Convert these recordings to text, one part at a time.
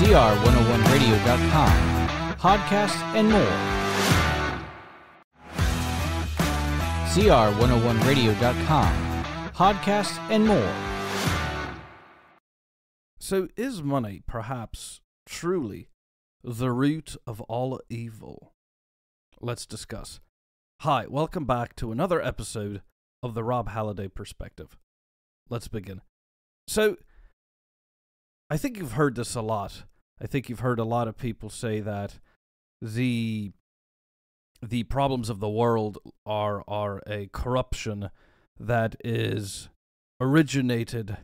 CR101radio.com, podcasts, and more. CR101radio.com, podcasts, and more. So, is money perhaps truly the root of all evil? Let's discuss. Hi, welcome back to another episode of the Rob Halliday Perspective. Let's begin. So, I think you've heard this a lot. I think you've heard a lot of people say that the the problems of the world are are a corruption that is originated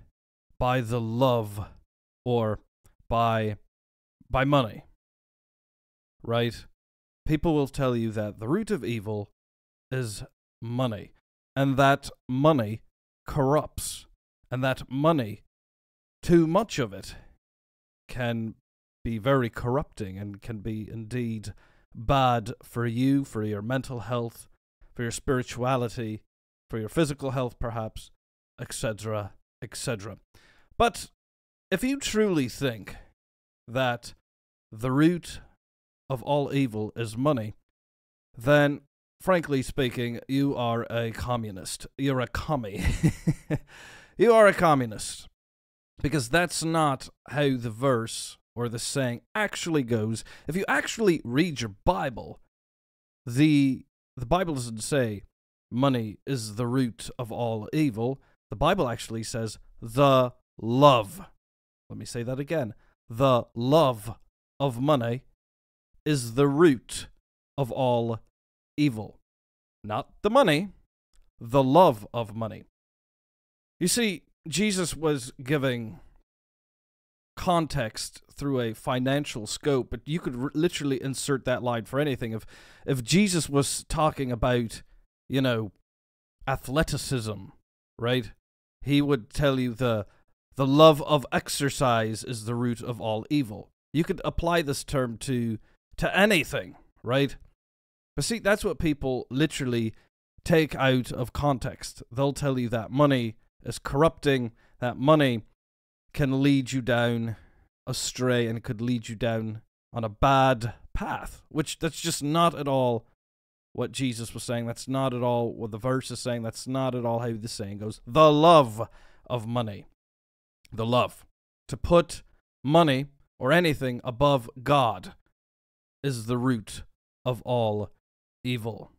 by the love or by by money right? People will tell you that the root of evil is money and that money corrupts and that money too much of it can be very corrupting and can be indeed bad for you, for your mental health, for your spirituality, for your physical health, perhaps, etc., etc. But if you truly think that the root of all evil is money, then, frankly speaking, you are a communist. You're a commie. you are a communist. Because that's not how the verse or the saying actually goes. If you actually read your Bible, the the Bible doesn't say money is the root of all evil. The Bible actually says the love. Let me say that again. The love of money is the root of all evil. Not the money, the love of money. You see, Jesus was giving context through a financial scope, but you could literally insert that line for anything. If if Jesus was talking about, you know, athleticism, right? He would tell you the the love of exercise is the root of all evil. You could apply this term to to anything, right? But see, that's what people literally take out of context. They'll tell you that money is corrupting, that money can lead you down astray and could lead you down on a bad path, which that's just not at all what Jesus was saying. That's not at all what the verse is saying. That's not at all how the saying goes. The love of money. The love. To put money or anything above God is the root of all evil.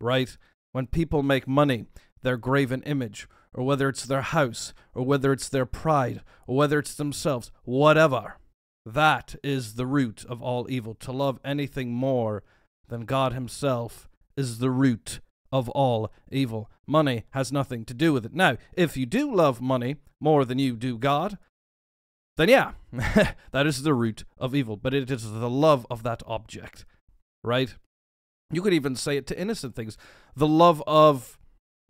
Right? When people make money, their graven image, or whether it's their house, or whether it's their pride, or whether it's themselves, whatever. That is the root of all evil. To love anything more than God Himself is the root of all evil. Money has nothing to do with it. Now, if you do love money more than you do God, then yeah, that is the root of evil. But it is the love of that object, right? You could even say it to innocent things. The love of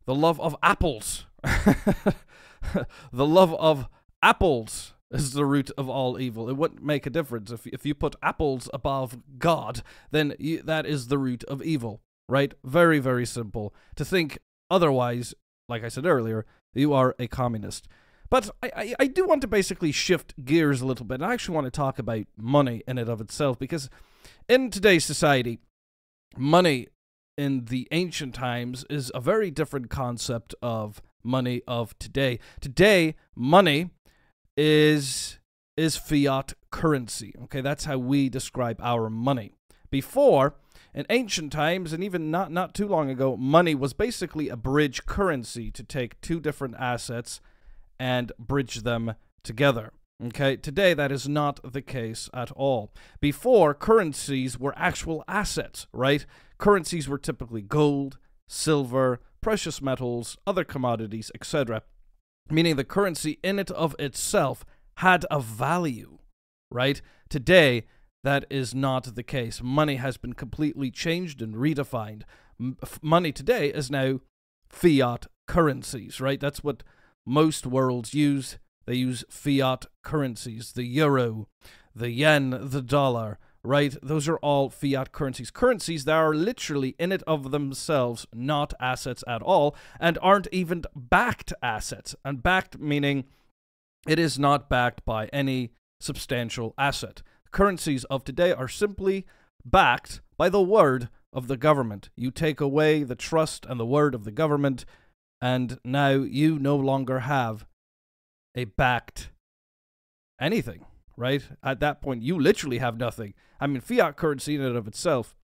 the love of apples. the love of apples is the root of all evil. It wouldn't make a difference if if you put apples above God, then you, that is the root of evil, right? Very very simple. To think otherwise, like I said earlier, you are a communist. But I, I, I do want to basically shift gears a little bit. I actually want to talk about money in and of itself because in today's society, money in the ancient times is a very different concept of money of today. Today, money is is fiat currency. Okay, that's how we describe our money. Before, in ancient times and even not not too long ago, money was basically a bridge currency to take two different assets and bridge them together. Okay, today that is not the case at all. Before, currencies were actual assets, right? Currencies were typically gold, silver, precious metals, other commodities, etc. Meaning the currency in it of itself had a value, right? Today, that is not the case. Money has been completely changed and redefined. M- money today is now fiat currencies, right? That's what most worlds use. They use fiat currencies, the euro, the yen, the dollar, right? Those are all fiat currencies. Currencies that are literally in it of themselves not assets at all and aren't even backed assets. And backed meaning it is not backed by any substantial asset. Currencies of today are simply backed by the word of the government. You take away the trust and the word of the government, and now you no longer have a backed anything, right? At that point, you literally have nothing. I mean, fiat currency in and of itself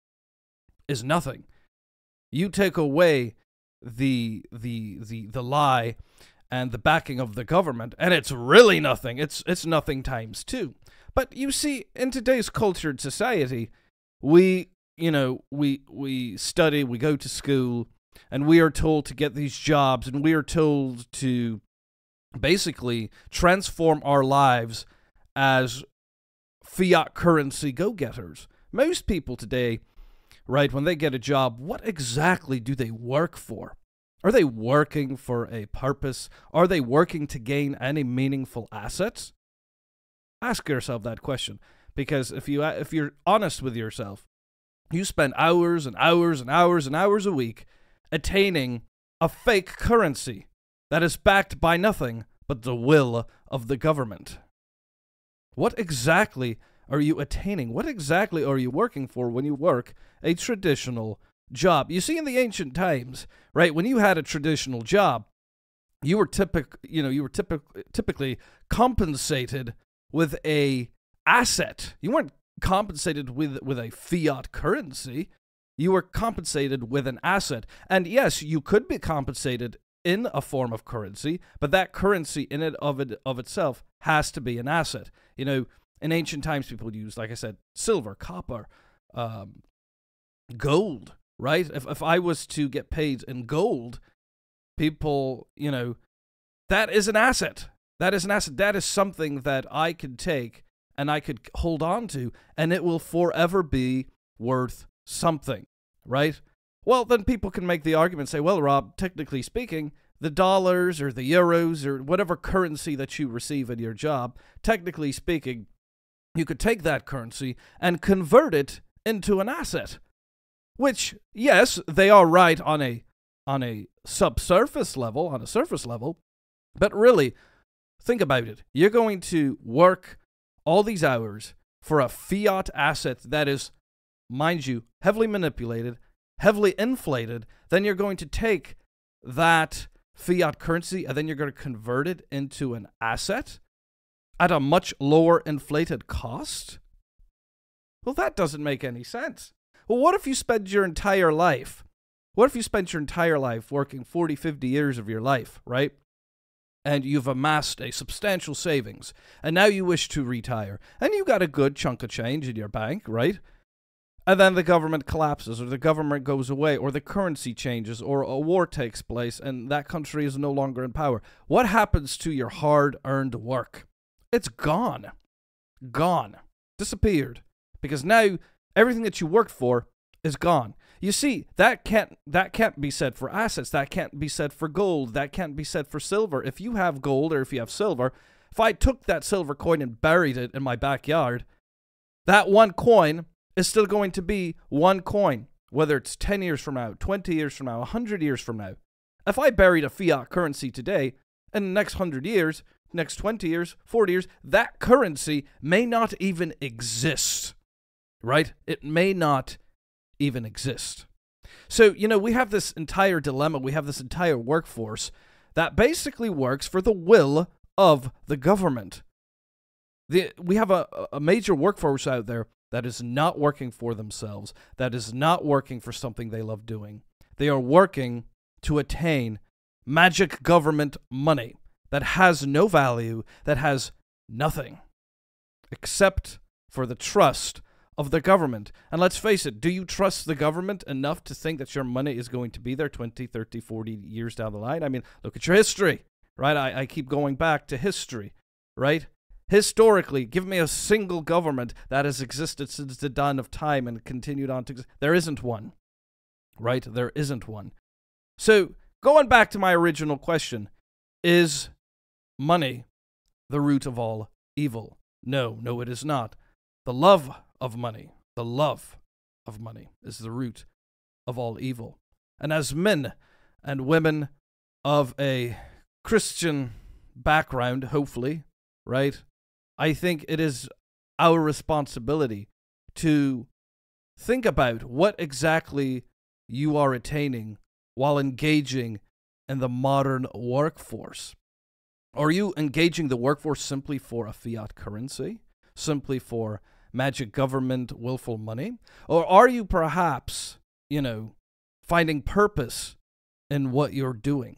is nothing. You take away the the the the lie and the backing of the government, and it's really nothing. It's it's nothing times two. But you see, in today's cultured society, we you know we we study, we go to school, and we are told to get these jobs, and we are told to basically transform our lives as fiat currency go getters. Most people today, right, when they get a job, what exactly do they work for? Are they working for a purpose? Are they working to gain any meaningful assets? Ask yourself that question because if you if you're honest with yourself, you spend hours and hours and hours and hours a week attaining a fake currency that is backed by nothing but the will of the government. What exactly are you attaining? What exactly are you working for when you work a traditional job? You see, in the ancient times, right, when you had a traditional job, you were typic, you know, you were typic, typically compensated with a asset. You weren't compensated with with a fiat currency. You were compensated with an asset. And yes, you could be compensated in a form of currency, but that currency in it of it of itself has to be an asset. You know, in ancient times, people used, like I said, silver, copper, um, gold. Right? If if I was to get paid in gold, people, you know, that is an asset. That is an asset. That is something that I could take and I could hold on to, and it will forever be worth something. Right? Well, then people can make the argument say, well, Rob, technically speaking, the dollars or the euros or whatever currency that you receive in your job, technically speaking, you could take that currency and convert it into an asset. Which, yes, they are right on a on a subsurface level, on a surface level, but really, think about it. You're going to work all these hours for a fiat asset that is, mind you, heavily manipulated, heavily inflated, then you're going to take that fiat currency and then you're going to convert it into an asset at a much lower inflated cost? Well, that doesn't make any sense. Well, what if you spend your entire life? What if you spent your entire life working 40, 50 years of your life, right? And you've amassed a substantial savings, and now you wish to retire, and you got a good chunk of change in your bank, right? And then the government collapses or the government goes away or the currency changes or a war takes place and that country is no longer in power. What happens to your hard earned work? It's gone. Gone. Disappeared. Because now everything that you worked for is gone. You see that can't that can't be said for assets. That can't be said for gold. That can't be said for silver. If you have gold or if you have silver if i took that silver coin and buried it in my backyard that one coin is still going to be one coin, whether it's 10 years from now, 20 years from now, 100 years from now. If I buried a fiat currency today, in the next 100 years, next 20 years, 40 years, that currency may not even exist, right? It may not even exist. So, you know, we have this entire dilemma, we have this entire workforce that basically works for the will of the government. The, we have a, a major workforce out there that is not working for themselves, that is not working for something they love doing. They are working to attain magic government money that has no value, that has nothing except for the trust of the government. And let's face it, do you trust the government enough to think that your money is going to be there 20, 30, 40 years down the line? I mean, look at your history, right? I, I keep going back to history, right? Historically, give me a single government that has existed since the dawn of time and continued on to exist. There isn't one. Right? There isn't one. So, going back to my original question, is money the root of all evil? No, no, it is not. The love of money, the love of money is the root of all evil. And as men and women of a Christian background, hopefully, right? I think it is our responsibility to think about what exactly you are attaining while engaging in the modern workforce. Are you engaging the workforce simply for a fiat currency? Simply for magic government, willful money? Or are you perhaps, you know, finding purpose in what you're doing?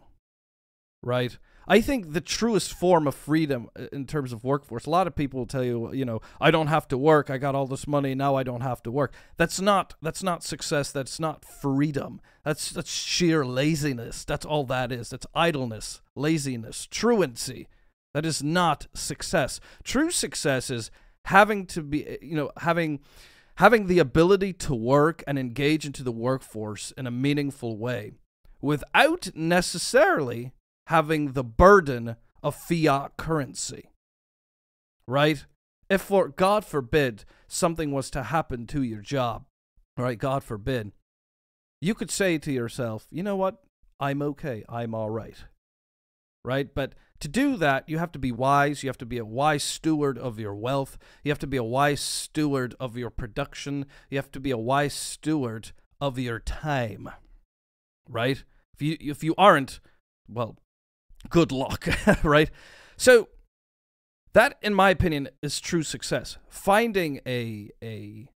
Right? I think the truest form of freedom uh, in terms of workforce, a lot of people will tell you, you know, I don't have to work. I got all this money. Now I don't have to work. That's not, that's not success. That's not freedom. That's, that's sheer laziness. That's all that is. That's idleness, laziness, truancy. That is not success. True success is having to be, uh, you know, having, having the ability to work and engage into the workforce in a meaningful way without necessarily having the burden of fiat currency. Right? If, for God forbid, something was to happen to your job, right? God forbid, you could say to yourself, you know what? I'm okay. I'm all right. Right? But to do that, you have to be wise. You have to be a wise steward of your wealth. You have to be a wise steward of your production. You have to be a wise steward of your time. Right? If you if you aren't, well, good luck, right? So that, in my opinion, is true success. Finding a a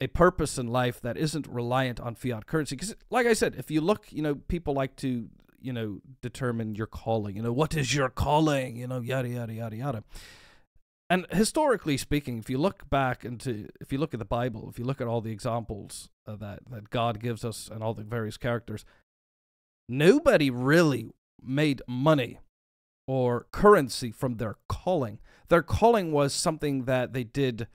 a purpose in life that isn't reliant on fiat currency. Because, like I said, if you look, you know, people like to, you know, determine your calling. You know, what is your calling? You know, yada yada yada yada. And historically speaking, if you look back into, if you look at the Bible, if you look at all the examples uh, that that God gives us and all the various characters, nobody really made money or currency from their calling. Their calling was something that they did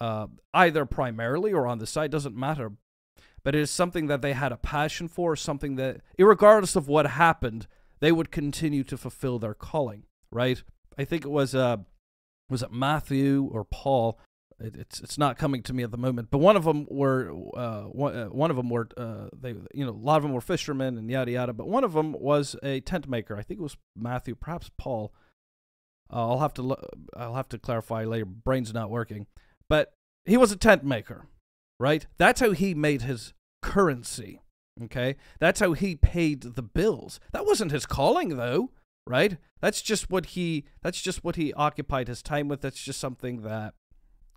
uh, either primarily or on the side, doesn't matter. But it is something that they had a passion for, something that, regardless of what happened, they would continue to fulfill their calling, right? I think it was, uh, was it Matthew or Paul it, it's it's not coming to me at the moment. But one of them were uh, one, uh, one of them were uh, they you know a lot of them were fishermen and yada yada. But one of them was a tent maker. I think it was Matthew, perhaps Paul. Uh, I'll have to lo- I'll have to clarify later. Brain's not working, but he was a tent maker, right? That's how he made his currency. Okay, that's how he paid the bills. That wasn't his calling though, right? That's just what he that's just what he occupied his time with. That's just something that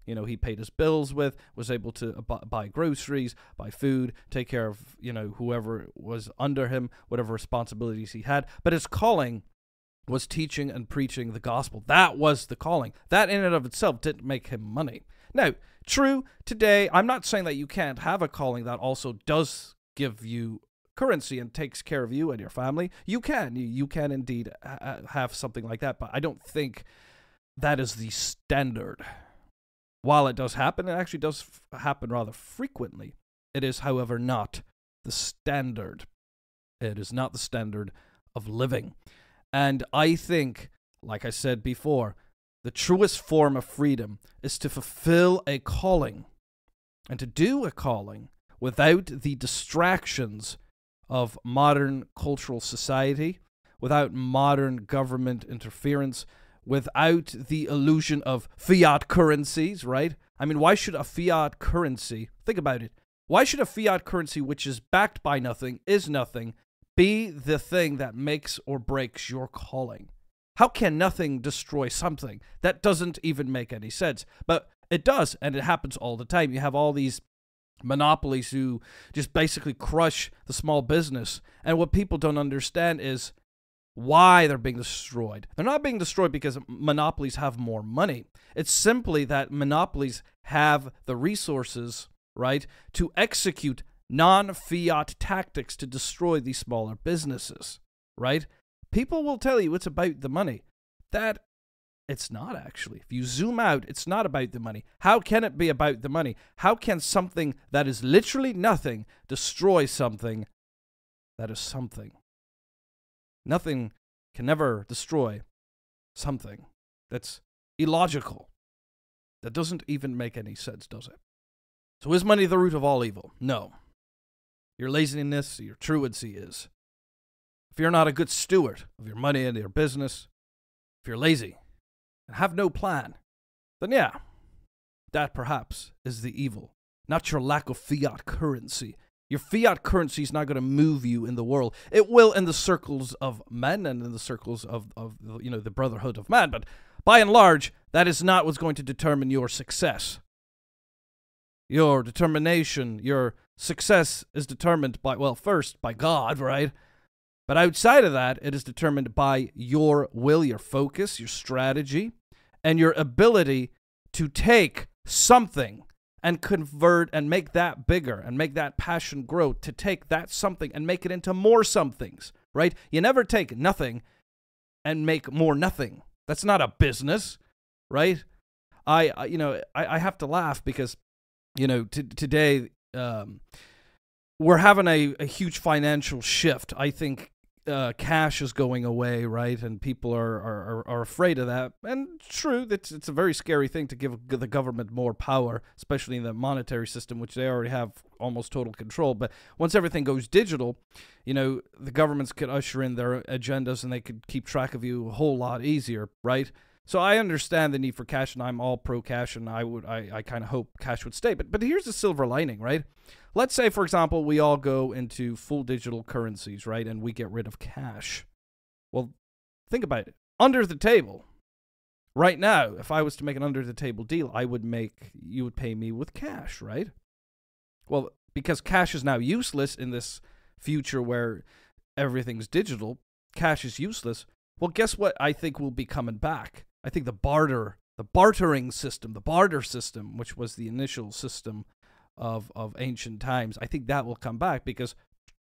you know he paid his bills with was able to buy groceries buy food take care of you know whoever was under him whatever responsibilities he had. But his calling was teaching and preaching the gospel. That was the calling. That in and of itself didn't make him money. Now true today i'm not saying that you can't have a calling that also does give you currency and takes care of you and your family. You can. You, can indeed uh, uh, have something like that but i don't think that is the standard while it does happen, it actually does f- happen rather frequently. It is, however, not the standard. It is not the standard of living. And I think, like I said before, the truest form of freedom is to fulfill a calling and to do a calling without the distractions of modern cultural society, without modern government interference, without the illusion of fiat currencies, right? I mean, why should a fiat currency, think about it, why should a fiat currency which is backed by nothing, is nothing, be the thing that makes or breaks your calling? How can nothing destroy something? That doesn't even make any sense. But it does, and it happens all the time. You have all these monopolies who just basically crush the small business. And what people don't understand is why they're being destroyed. They're not being destroyed because monopolies have more money. It's simply that monopolies have the resources, right, to execute non fiat tactics to destroy these smaller businesses, right? People will tell you it's about the money. That it's not actually. If you zoom out, it's not about the money. How can it be about the money? How can something that is literally nothing destroy something that is something? Nothing can ever destroy something that's illogical. That doesn't even make any sense, does it? So is money the root of all evil? No. Your laziness, your truancy is. If you're not a good steward of your money and your business, if you're lazy and have no plan, then yeah, that perhaps is the evil, not your lack of fiat currency. Your fiat currency is not going to move you in the world. It will in the circles of men and in the circles of, of you know the brotherhood of man, but by and large, that is not what's going to determine your success. Your determination, your success is determined by well, first by God, right? But outside of that, it is determined by your will, your focus, your strategy, and your ability to take something and convert and make that bigger and make that passion grow to take that something and make it into more somethings, right? You never take nothing and make more nothing. That's not a business, right? I, you know, I, I have to laugh because, you know, today um, we're having a, a huge financial shift. I think uh, cash is going away, right? And people are, are, are afraid of that. And true, it's, it's a very scary thing to give the government more power, especially in the monetary system, which they already have almost total control. But once everything goes digital, you know, the governments could usher in their agendas and they could keep track of you a whole lot easier, right? So I understand the need for cash, and I'm all pro cash, and I would I, I kind of hope cash would stay. But but here's the silver lining, right? Let's say, for example, we all go into full digital currencies, right, and we get rid of cash. Well, think about it. Under the table, right now, if I was to make an under the table deal, I would make you would pay me with cash, right? Well, because cash is now useless in this future where everything's digital, cash is useless. Well, guess what? I think will be coming back I think the barter, the bartering system, the barter system, which was the initial system of of ancient times, I think that will come back because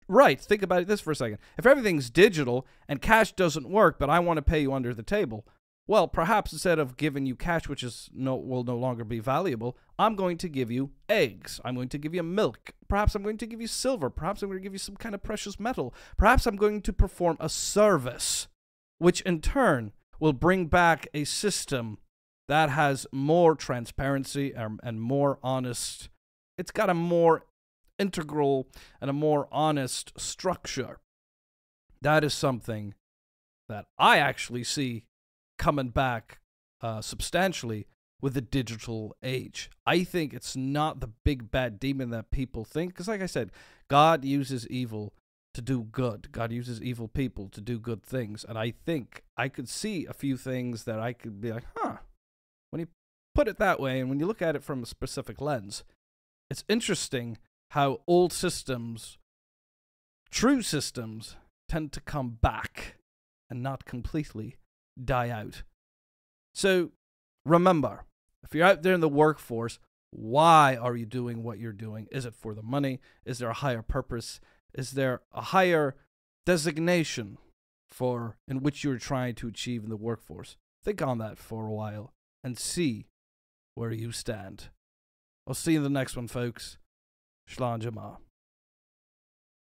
right, think about this for a second. If everything's digital and cash doesn't work, but I want to pay you under the table, well, perhaps instead of giving you cash, which is no will no longer be valuable, I'm going to give you eggs. I'm going to give you milk. Perhaps I'm going to give you silver. Perhaps I'm going to give you some kind of precious metal. Perhaps I'm going to perform a service, which in turn will bring back a system that has more transparency and, more honest. It's got a more integral and a more honest structure. That is something that I actually see coming back uh, substantially with the digital age. I think it's not the big bad demon that people think. Because, like I said, God uses evil to do good. God uses evil people to do good things. And I think I could see a few things that I could be like, huh, when you put it that way and when you look at it from a specific lens, it's interesting how old systems, true systems, tend to come back and not completely die out. So remember, if you're out there in the workforce, why are you doing what you're doing? Is it for the money? Is there a higher purpose? Is there a higher designation for in which you're trying to achieve in the workforce? Think on that for a while and see where you stand. I'll see you in the next one, folks. Shlán.